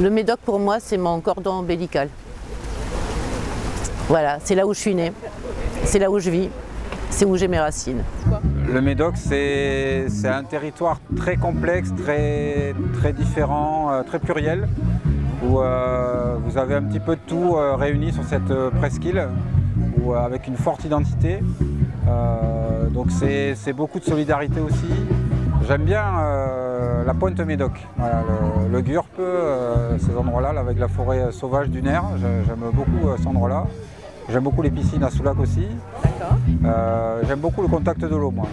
Le Médoc pour moi c'est mon cordon ombilical. Voilà, c'est là où je suis née, c'est là où je vis, c'est où j'ai mes racines. Le Médoc c'est un territoire très complexe, très, différent, euh, très pluriel, où euh, vous avez un petit peu de tout euh, réuni sur cette presqu'île, avec une forte identité. donc c'est beaucoup de solidarité aussi. J'aime bien la pointe Médoc, le, GURP, ces endroits-là, avec la forêt sauvage du Nerf, j'aime beaucoup cet endroit-là. J'aime beaucoup les piscines à Soulac aussi. Euh, J'aime beaucoup le contact de l'eau, moi.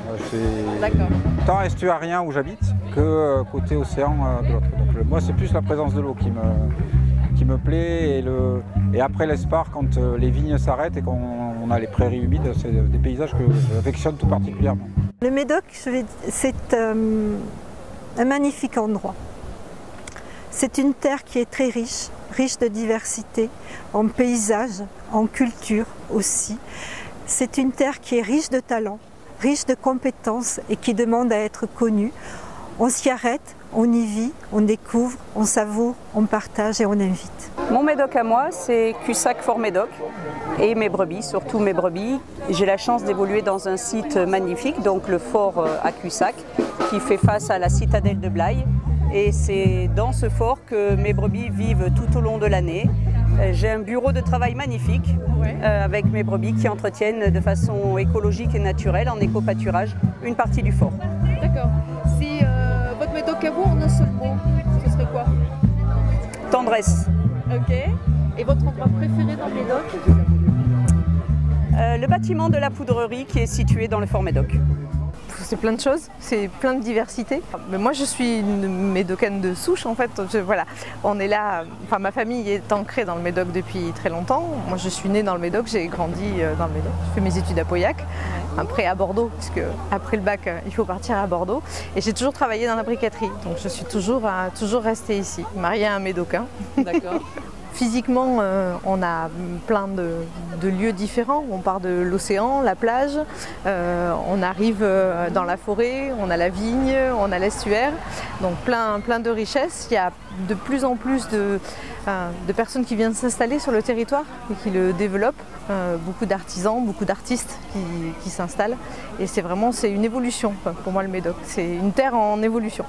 Tant estuarien où j'habite que euh, côté océan euh, de l'autre. moi, c'est plus la présence de l'eau qui me, qui me plaît. Et, le, et après l'Espar, quand euh, les vignes s'arrêtent et qu'on a les prairies humides, c'est des paysages que j'affectionne tout particulièrement. Le Médoc, c'est un magnifique endroit. C'est une terre qui est très riche, riche de diversité, en paysages, en culture aussi. C'est une terre qui est riche de talents, riche de compétences et qui demande à être connue. On s'y arrête, on y vit, on découvre, on savoure, on partage et on invite. Mon médoc à moi, c'est Cussac Fort Médoc et mes brebis, surtout mes brebis. J'ai la chance d'évoluer dans un site magnifique, donc le fort euh, à Cussac, qui fait face à la citadelle de Blaye. Et c'est dans ce fort que mes brebis vivent tout au long de l'année. Euh, j'ai un bureau de travail magnifique euh, avec mes brebis qui entretiennent de façon écologique et naturelle, en éco-pâturage, une partie du fort. D'accord. Si euh, médoc à vous en un seul mot, ce serait quoi Tendresse. Ok. Et votre endroit préféré dans le Médoc Le bâtiment de la poudrerie qui est situé dans le fort Médoc c'est plein de choses, c'est plein de diversité. Mais moi je suis une médocaine de souche en fait. voilà, on est là, enfin ma famille est ancrée dans le Médoc depuis très longtemps. Moi je suis née dans le Médoc, j'ai grandi euh, dans le Médoc, j'ai fait mes études à Pauillac, après à Bordeaux, puisque après le bac euh, il faut partir à Bordeaux. Et j'ai toujours travaillé dans la briqueterie, donc je suis toujours, euh, toujours restée ici, mariée à un médocain. D'accord. Physiquement, euh, on a plein de, lieux différents. On part de l'océan, la plage, euh, on arrive euh, dans la forêt, on a la vigne, on a l'estuaire. Donc plein, de richesses. Il y a de plus en plus de, personnes qui viennent s'installer sur le territoire et qui le développent. beaucoup d'artisans, beaucoup d'artistes qui, qui s'installent. Et c'est vraiment c'est une évolution pour moi le Médoc. C'est une terre en évolution.